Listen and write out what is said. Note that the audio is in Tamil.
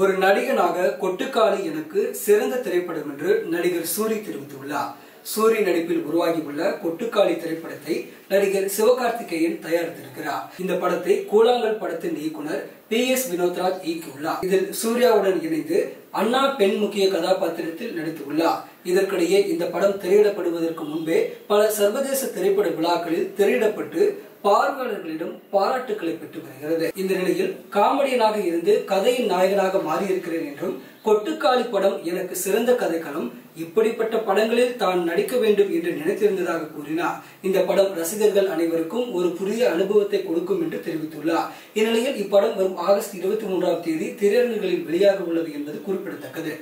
ஒரு நடிகனாக கொட்டுக்காளி எனக்கு சிறந்த திரைப்படம் என்று நடிகர் சூரி தெரிவித்துள்ளார். சூரி நடிப்பில் உருவாகியுள்ள கொட்டுக்காளி திரைப்படத்தை நடிகர் சிவகார்த்திகேயன் தயாரித்திருக்கிறார். இந்த படத்தை கூழாங்கல் படத்தின் இயக்குனர் பி எஸ் வினோத்ராஜ் இயக்கியுள்ளார். இதில் சூர்யாவுடன் இணைந்து அண்ணா பெண் முக்கிய கதாபாத்திரத்தில் நடித்துள்ளார். இதற்கிடையே இந்த படம் திரையிடப்படுவதற்கு முன்பே பல சர்வதேச திரைப்பட விழாக்களில் திரையிடப்பட்டு பார்வையாளர்களிடம் பாராட்டுக்களை பெற்று வருகிறது. இந்த நிலையில் காமெடியனாக இருந்து கதையின் நாயகனாக மாறியிருக்கிறேன் என்றும் கொட்டுக்காளி படம் எனக்கு சிறந்த கதைக்களம் இப்படிப்பட்ட படங்களில் தான் நடிக்க வேண்டும் என்று நினைத்திருந்ததாக கூறினார். இந்த படம் ரசிகர்கள் அனைவருக்கும் ஒரு புதிய அனுபவத்தை கொடுக்கும் என்று தெரிவித்துள்ளார். இந்நிலையில் இப்படம் வரும் ஆகஸ்ட் இருபத்தி மூன்றாம் தேதி திரையரங்குகளில் வெளியாக உள்ளது என்பது குறிப்பிடத்தக்கது.